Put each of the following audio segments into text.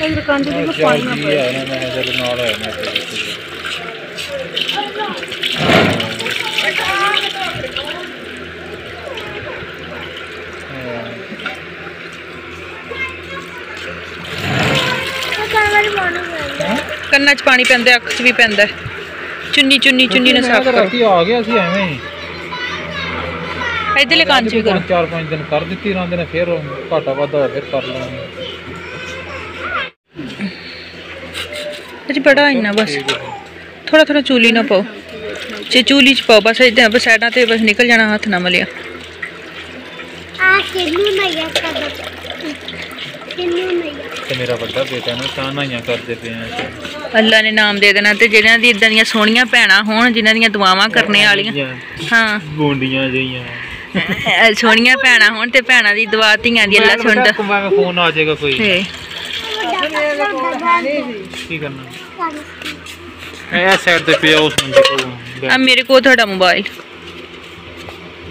ਉਹ ਫਿਰ ਗੱਡੀ ਛੱਡੀ ਸਾਰਾ ਕੁਝ ਕੀਤੀ ਸੀ ਮੈਂ ਇੱਥੇ ਤਾਂ ਇਹ ਦੁਕਾਨ ਦੇ ਵਿੱਚ ਚੱਲ ਪਾਣੀ ਨਾ ਜੀ ਪਏ ਆ ਨਾ ਮੈਂ ਕਿਹਾ ਚੱਲ ਨਾਲ ਆਇਆ ਮੈਂ ਤੇ ਕੰਨਾਂ 'ਚ ਪਾਣੀ ਪੈਂਦਾ ਅੱਖ 'ਚ ਵੀ ਪੈਂਦਾ ਚੁੰਨੀ ਚੁੰਨੀ ਚੁੰਨੀ ਨਾਲ ਸਾਫ਼ ਕਰੋ ਰਾਤੀ ਆ ਗਿਆ ਸੀ ਐਵੇਂ ਹੀ ਇਧਰਲੇ ਕੰਨ 'ਚ ਵੀ ਕਰੋ ਪੰਜ ਚਾਰ ਪੰਜ ਦਿਨ ਕਰ ਦਿੱਤੀ ਰਾਂਦੇ ਨੇ ਫਿਰ ਘਾਟਾ ਵਾਧਾ ਹੋਇਆ ਫਿਰ ਕਰ ਲਾਂਗੇ ਅਜੀ ਬੜਾ ਇੰਨਾ ਬਸ ਥੋੜਾ ਥੋੜਾ ਚੂਲੀ ਨਾ ਪਾਓ ਜੇ ਚੂਲੀ 'ਚ ਪਾਓ ਬਸ ਇਦਾਂ ਬਸ ਸਾਈਡਾਂ ਤੇ ਬਸ ਨਿਕਲ ਜਾਣਾ ਹੱਥ ਨਾ ਮਲਿਆ ਆ ਕਿੰਨੂ ਨਹੀਂ ਆ ਕਦ ਕਿੰਨੂ ਨਹੀਂ ਤੇ ਮੇਰਾ ਵੱਡਾ ਬੇਟਾ ਨਾ ਤਾਂ ਨਾਈਆਂ ਕਰਦੇ ਪਏ ਆ ਅੱਲਾ ਨੇ ਨਾਮ ਦੇ ਦੇਣਾ ਤੇ ਜਿਹਨਾਂ ਦੀ ਇਦਾਂ ਦੀਆਂ ਸੋਹਣੀਆਂ ਭੈਣਾਂ ਹੋਣ ਜਿਨ੍ਹਾਂ ਦੀਆਂ ਦੁਆਵਾਂ ਕਰਨੇ ਵਾਲੀਆਂ ਹਾਂ ਗੋਂਡੀਆਂ ਜਈਆਂ ਅਹ ਸੋਹਣੀਆਂ ਭੈਣਾਂ ਹੋਣ ਤੇ ਭੈਣਾਂ ਦੀ ਦੁਆ ਧੀਆਂ ਦੀ ਅੱਲਾ ਸੁਣਦਾ ਮੈਂ ਫੋਨ ਆ ਜਾਏਗਾ ਕੋਈ ਤੇ ਕੀ ਕਰਨਾ ਇਹ ਸਾਈਡ ਤੇ ਪਿਆ ਉਸ ਨੂੰ ਦੇਖੋ ਆ ਮੇਰੇ ਕੋਲ ਤੁਹਾਡਾ ਮੋਬਾਈਲ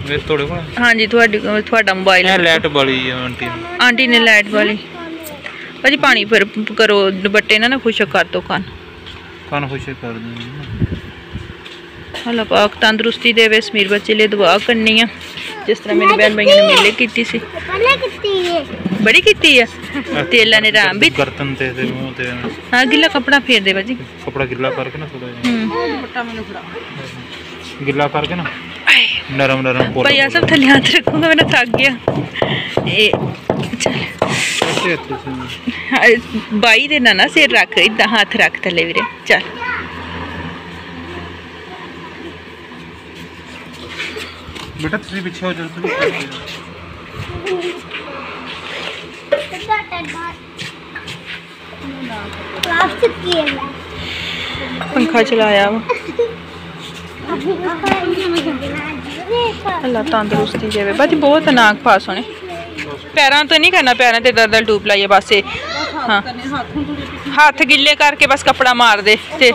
ਮੇਰੇ ਤੁਹਾਡੇ ਕੋਲ ਹਾਂਜੀ ਤੁਹਾਡੀ ਕੋਲ ਤੁਹਾਡਾ ਮੋਬਾਈਲ ਇਹ ਲਾਈਟ ਬਲੀ ਆ ਆਂਟੀ ਨੂੰ। ਆਂਟੀ ਨੇ ਲਾਈਟ ਵਾਲੀ ਭਾਜੀ ਪਾਣੀ ਫਿਰ ਕਰੋ ਦੁਪੱਟੇ ਨਾਲ ਨਾ ਖੁਸ਼ਕ ਕਰ ਦੋ ਕੰਨ ਕੰਨ ਖੁਸ਼ ਕਰ ਦਿੰਦੀ ਅੱਲਾ ਪਾਕ ਤੰਦਰੁਸਤੀ ਦੇਵੇ ਸਮੀਰ ਬੱਚੇ ਲਈ ਦੁਆ ਕਰਨੀ ਆ ਜਿਸ ਤਰ੍ਹਾਂ ਮੇਰੀ ਭੈਣ ਭਾਈਆਂ ਨੇ ਮਿਲੇ ਕੀਤੀ ਸੀ ਪਹਿਲੇ ਕਿੱਤੀ ਹੈ ਬੜੀ ਕੀਤੀ ਆ ਤੇ ਅੱਲਾ ਨੇ ਰਾਮ ਵੀ ਗਰਦਨ ਤੇ ਤੇ ਮੂੰਹ ਤੇ ਹਾਂ ਗਿੱਲਾ ਕੱਪੜਾ ਫੇਰ ਦੇ ਭਾਜੀ ਕਪੜਾ ਗਿੱਲਾ ਕਰਕੇ ਨਾ ਥੋੜਾ ਜਿਹਾ ਹੂੰ ਗਿੱਲਾ ਕਰਕੇ ਨਾ ਨਰਮ ਨਰਮ ਪੋਲਾ ਭਾਈ ਆ ਸਭ ਥੱਲੇ ਹੱਥ ਰੱਖੂਗਾ ਮੈਂ ਥੱਕ ਗਿਆ ਇਹ ਚੱਲ ਇੱਥੇ ਇੱਥੇ ਸੀ ਹਾਂ, ਬਾਈ ਦੇ ਨਾ ਨਾ ਸਿਰ ਰੱਖ ਇਦਾਂ ਹੱਥ ਰੱਖ ਥੱਲੇ ਵੀਰੇ पंखा चलाया अल्लाह तंदुरुस्ती दे बहुत नाक पास होने। पैरों तो नहीं करना, पैर से ते दल डूब लाइए बस हाँ। हाथ गिले करके बस कपड़ा मार दे, ते।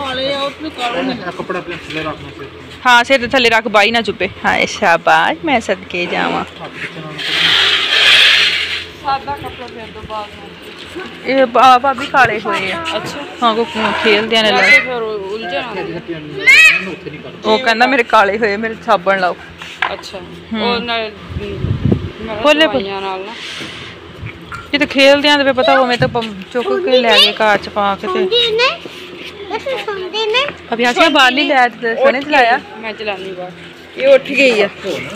हाँ सिर थले रख, बाई ना चुपे। हाँ शाबाश, मैं सदके जावा। ਸਾਦਾ ਕੱਪੜਾ ਫੇਰ ਦੋ ਬਾਅਦ ਇਹ ਭਾਬੀ ਕਾਲੇ ਹੋਏ ਆ। ਅੱਛਾ। ਹਾਂ ਕੋ ਖੇਲਦੇ ਨੇ ਲੈ ਫਿਰ ਉਲਝਣ ਉਹ ਕਹਿੰਦਾ ਮੇਰੇ ਕਾਲੇ ਹੋਏ ਮੇਰੇ ਸਾਬਣ ਲਾਓ। ਅੱਛਾ। ਉਹ ਨਾਲ ਖੋਲੇ ਪਈਆਂ ਨਾਲ ਨਾ। ਇਹ ਤਾਂ ਖੇਲਦੇ ਆਂ ਤੇ ਪਤਾ ਹੋਵੇ ਤਾਂ ਚੁੱਕ ਕੇ ਲੈ ਗਏ ਕਾਰ ਚ ਪਾ ਕੇ ਤੇ। ਅਭਿਆਸੀਆਂ ਬਾਹਰ ਨਹੀਂ ਲੈ ਸਣੇ ਚਲਾਇਆ? ਮੈਂ ਚਲਾਨੀ ਬਾਹਰ। ਇਹ ਉੱਠ ਗਈ ਆ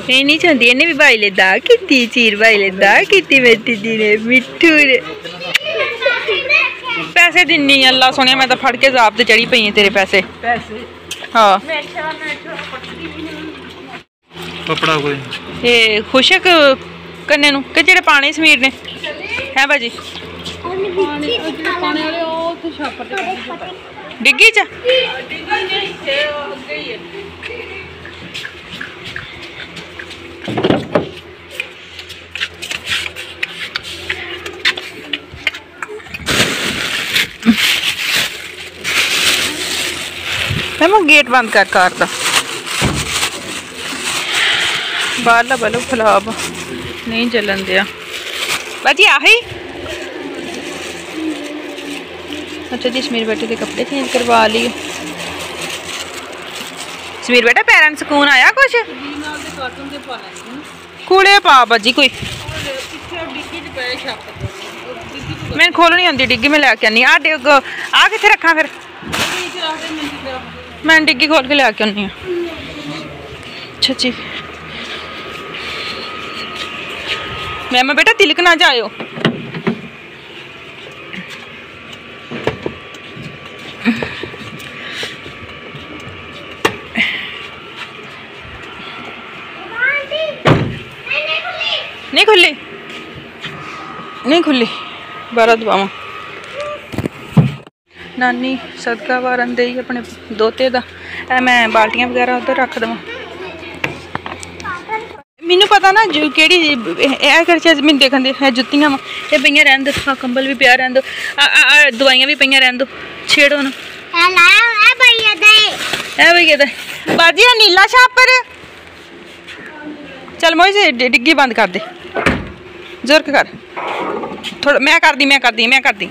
ਇਹ ਨਹੀਂ ਚਾਹੁੰਦੀ ਇਹਨੇ ਵੀ ਭਾਈ ਲੈ ਦਾ ਕੀਤੀ ਚੀਰ ਭਾਈ ਲੈ ਦਾ ਕੀਤੀ ਮੇਰੀ ਦੀ ਨੇ ਮਿੱਠੂ ਨੇ ਪੈਸੇ ਦਿੰਨੀ ਆ, ਅੱਲਾ ਸੁਣਿਆ ਮੈਂ ਤਾਂ ਫੜ ਕੇ ਜ਼ਾਬ ਤੇ ਚੜੀ ਪਈ ਆ ਤੇਰੇ ਪੈਸੇ ਪੈਸੇ ਹਾਂ ਕਪੜਾ ਕੋਈ ਇਹ ਖੁਸ਼ਕ ਕੰਨੇ ਨੂੰ ਕਿ ਜਿਹੜੇ ਪਾਣੇ ਸਮੀਰ ਨੇ ਹੈ ਬਾਜੀ ਉਹਨੇ ਵਿੱਚ ਪਾਣੀ ਵਾਲੇ ਉਹ ਉੱਥੇ ਛਾਪਰ ਤੇ ਡਿੱਗੀ ਚ ਮੈਂ ਗੇਟ ਬੰਦ ਕਰ ਕਾਰ ਦਾ ਬਾਹਰਲਾ ਬਲਬ ਖਲਾਬ ਨਹੀਂ ਚੱਲਣ ਦਿਆ ਬਾਜੀ मैम वो गेट बंद कर, कार का बारला बलो खराब। नहीं जलन दिया। बाजी आ ही। अच्छा जी, समीर बेटे के कपड़े चेंज करवा लिए। समीर बेटा पैरों सुकून आया कुछ? कूड़े पा बाजी कोई। मैं खोलनी आती डिग्गी, में लैके आनी। आ कि रखा फिर? मैं डिग्गी खोल के लिया के आनी हूँ। अच्छा जी। मैम बेटा तिलक ना जायो। नहीं खुली। नहीं खुली। बारह दबावा ਨਾਨੀ ਸਦਕਾ ਵਾਰਨ ਦੇ ਹੀ ਆਪਣੇ ਦੋਤੇ ਦਾ। ਇਹ ਮੈਂ ਬਾਲਟੀਆਂ ਵਗੈਰਾ ਉੱਧਰ ਰੱਖ ਦਵਾਂ। ਮੈਨੂੰ ਪਤਾ ਨਾ ਜੋ ਕਿਹੜੀ ਇਹ ਇਹ ਕਰ ਚੀਜ਼ ਮੈਨੂੰ ਦੇਖਣ ਦੇ ਇਹ ਜੁੱਤੀਆਂ ਵਾ। ਇਹ ਪਈਆਂ ਰਹਿਣ ਦੋ ਆਹ ਕੰਬਲ ਵੀ ਪਿਆ ਰਹਿਣ ਦੋ ਆ ਆ ਆ ਦਵਾਈਆਂ ਵੀ ਪਈਆਂ ਰਹਿਣ ਦੋ। ਛੇੜੋ ਨਾ ਆ ਲਾਇਆ ਆ ਭਈਆ ਦੇ ਇਹ ਵੀ ਕਿਤੇ ਬਾਜੀ ਆ ਨੀਲਾ ਛਾਪਰ। ਚਲ ਮੋਈ ਡਿੱਗੀ ਬੰਦ ਕਰ ਦੇ। ਜ਼ੋਰ ਕਰ। ਥੋੜਾ ਮੈਂ ਕਰਦੀ ਮੈਂ ਕਰਦੀ ਮੈਂ ਕਰਦੀ।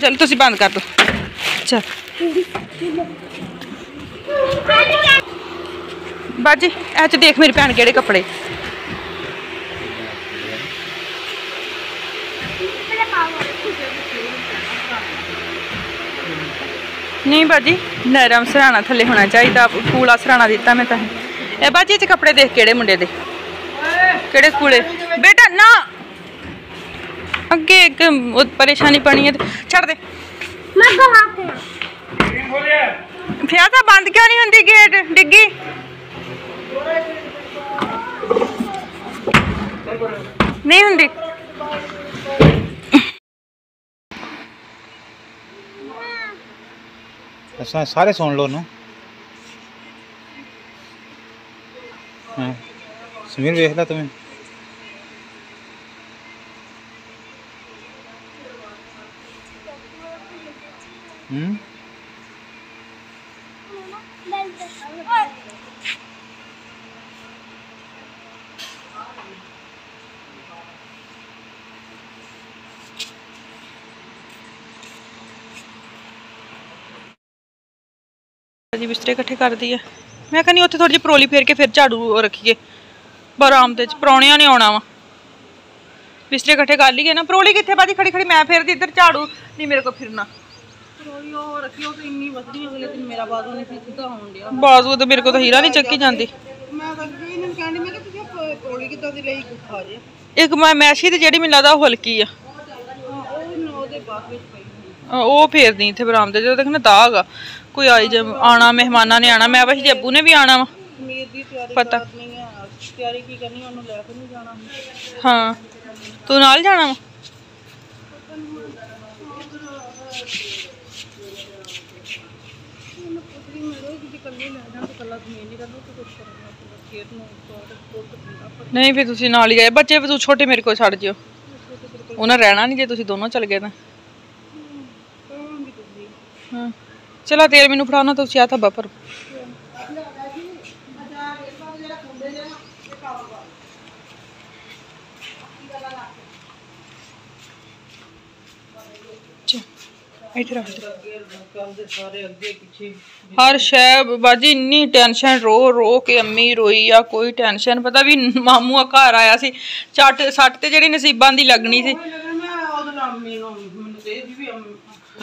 ਚਲ ਤੁਸੀਂ ਬੰਦ ਕਰ ਦੋ। बाजी ऐच तो देख मेरी भैन केड़े कपड़े। नहीं बाजी, नरम सराना थले होना चाहिए कूला सराना दिता मैं तहें ए बाजी च कपड़े देख केड़े मुंडे दे? केड़े कूले बेटा, ना। अगे एक परेशानी पानी है छड़ दे। फिर बंद क्यों नहीं होंगी गेट डिग्गी? नहीं होंगी। अच्छा सारे सुन लो ना। हाँ। समीर देख ला तुम्हें। ਹਾਂ ਸਮੀਰ ਵੇਖ ਲੈ ਤੁਸੀਂ ਹੂੰ ਜੀ ਬਿਸਤਰੇ ਇਕੱਠੇ ਕਰਦੀ ਆ ਮੈਂ ਕਹਿੰਦੀ ਉੱਥੇ ਥੋੜੀ ਜਿਹੀ ਪਰੋਲੀ ਫੇਰ ਕੇ ਫਿਰ ਝਾੜੂ ਉਹ ਰੱਖੀਏ ਬਰਾਮ ਦੇ ਚ ਪ੍ਰਾਹੁਣਿਆਂ ਨੇ ਆਉਣਾ ਵਾ ਬਿਸਤਰੇ ਇਕੱਠੇ ਕਰ ਲਈਏ ਨਾ ਪਰੋਲੀ ਕਿੱਥੇ ਬਾਜੀ ਖੜੀ ਖੜੀ ਮੈਂ ਫੇਰਦੀ ਇੱਧਰ ਝਾੜੂ ਨਹੀਂ ਮੇਰੇ ਕੋਲ ਫਿਰਨਾ ਉਹ ਰੱਖੀ ਉਹ ਤੇ ਇੰਨੀ ਵਧਣੀ ਅਗਲੇ ਦਿਨ ਮੇਰਾ ਬਾਦੋਂ ਨਹੀਂ ਸੀ ਸਿੱਧਾ ਹੋਣ ਡਿਆ। ਬਾਜ਼ੂ ਤੇ ਮੇਰੇ ਕੋਲ ਤਾਂ ਹੀਰਾ ਨਹੀਂ ਚੱਕੀ ਜਾਂਦੀ। ਮੈਂ ਤਾਂ ਅੱਗੇ ਇਹਨਾਂ ਨੂੰ ਕਹਿੰਦੀ ਮੈਂ ਕਿ ਤੁਸੀਂ ਪ- ਪਰੌਲੀ ਕਿੱਦਾਂ ਦੀ ਲਈ ਖਾ ਜੇ ਇੱਕ ਮੈਂ ਮੈਸ਼ੀ ਤੇ ਜਿਹੜੀ ਮੈਨੂੰ ਲੱਗਦਾ ਉਹ ਹਲਕੀ ਆ। ਹਾਂ ਉਹ ਨਾ ਉਹਦੇ ਬਾਅਦ ਵਿੱਚ ਪਈ ਹੋਈ। ਅਹ ਉਹ ਫੇਰਦੀ ਇੱਥੇ ਬਰਾਮ ਦੇ ਜਦੋਂ ਦੇਖਣਾ ਦਾਗ ਆ। ਕੋਈ ਆਈ ਜੇ ਆਣਾ ਮਹਿਮਾਨਾਂ ਨੇ ਆਣਾ ਮੈਂ ਬਸ ਜੱਬੂ ਨੇ ਵੀ ਆਣਾ ਵਾ। ਦੀ ਤਿਆਰੀ ਪਤਾ। ਕਰਨੀ ਆ ਤਿਆਰੀ ਕੀ ਕਰਨੀ ਉਹਨੂੰ ਲੈ ਕੇ ਨਹੀਂ ਜਾਣਾ। ਹਾਂ ਤੂੰ ਨਾਲ ਜਾਣਾ ਵਾ ਪੁੱਤਰੀ ਮੇਰੇ ਕਿ ਕੱਲੀ ਲੈ ਜਾਣ ਤੇ ਕੱਲਾ ਜ਼ਮੀਨ ਨਹੀਂ ਕਰਨਾ ਤੇ ਕੁਝ ਕਰਨਾ ਖੇਤ ਨੂੰ ਤੋੜ ਤੋੜ ਕੇ ਨਹੀਂ ਫਿਰ ਤੁਸੀਂ ਨਾਲ ਹੀ ਗਏ ਬੱਚੇ ਵੀ ਤੂੰ ਛੋਟੇ ਮੇਰੇ ਕੋਲ ਛੱਡ ਜਿਓ। ਉਹਨਾਂ ਰਹਿਣਾ ਨਹੀਂ ਜੇ ਤੁਸੀਂ ਦੋਨੋਂ ਚੱਲ ਗਏ ਤਾਂ। ਕਹਾਂਗੀ ਤੁਸੀਂ। ਹਾਂ। ਚਲਾ ਤੇਲ ਮੈਨੂੰ ਫੜਾਉਣਾ ਤੁਸੀਂ ਆ ਥੱਬਾ ਪਰ ਇੱਥੇ ਰੱਖ ਦੇ। ਕੱਲ ਦੇ ਸਾਰੇ ਅੱਗੇ ਪਿੱਛੇ ਹਰ ਸ਼ੈ ਬਾਜੀ ਇੰਨੀ ਟੈਨਸ਼ਨ ਰੋ ਰੋ ਕੇ ਅੰਮੀ ਰੋਈ ਆ ਕੋਈ ਟੈਨਸ਼ਨ ਪਤਾ ਵੀ ਮਾਮੂ ਆ ਘਰ ਆਇਆ ਸੀ ਚੱਟ ਸੱਟ ਤੇ ਜਿਹੜੀ ਨਸੀਬਾਂ ਦੀ ਲੱਗਣੀ ਸੀ।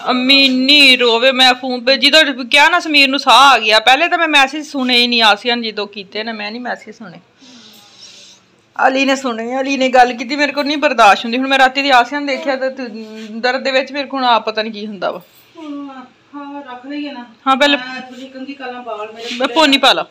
ਅੰਮੀ ਇੰਨੀ ਰੋਵੇ ਮੈਂ ਫੋਨ ਤੇ ਜਦੋਂ ਕਿਹਾ ਨਾ ਸਮੀਰ ਨੂੰ ਸਾਹ ਆ ਗਿਆ ਪਹਿਲੇ ਤਾਂ ਮੈਂ ਮੈਸੇਜ ਸੁਣੇ ਹੀ ਨਹੀਂ ਆਸੀਅਨ ਜਦੋਂ ਕੀਤੇ ਨੇ ਮੈਂ ਨਹੀਂ ਮੈਸੇਜ ਸੁਣੇ। ਅਲੀ ਨੇ ਸੁਣੇ ਅਲੀ ਨੇ ਗੱਲ ਕੀਤੀ ਮੇਰੇ ਕੋਲ ਨਹੀਂ ਬਰਦਾਸ਼ਤ ਹੁੰਦੀ। ਹੁਣ ਮੈਂ ਰਾਤੀ ਦੀ ਆਸੀਅਨ ਦੇਖਿਆ ਤਾਂ ਦਰਦ ਦੇ ਵਿੱਚ ਮੇਰੇ ਕੋਲ ਆਪ ਪਤਾ ਨਹੀਂ ਕੀ ਹੁੰਦਾ ਵਾ। ਹਾਂ ਰੱਖ ਲਈਏ ਨਾ। ਹਾਂ ਪਹਿਲੇ ਥੋੜੀ ਕੰਗੀ ਕਲਾਂ ਬਾਲ ਮੇਰੇ ਮੈਂ ਪੋਨੀ ਪਾ ਲਾ।